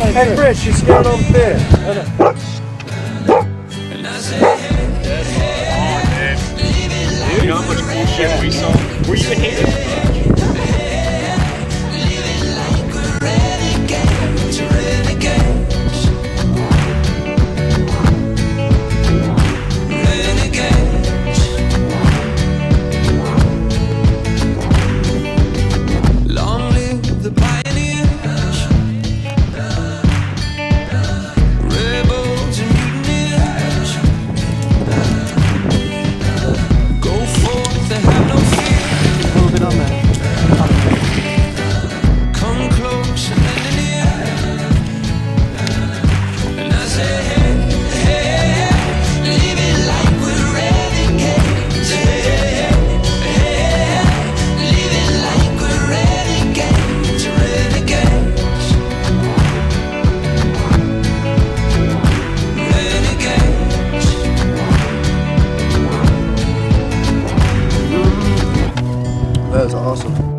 Hey, Chris, you scared on fish. You know how much we saw? Were you? awesome.